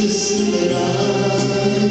desesperar.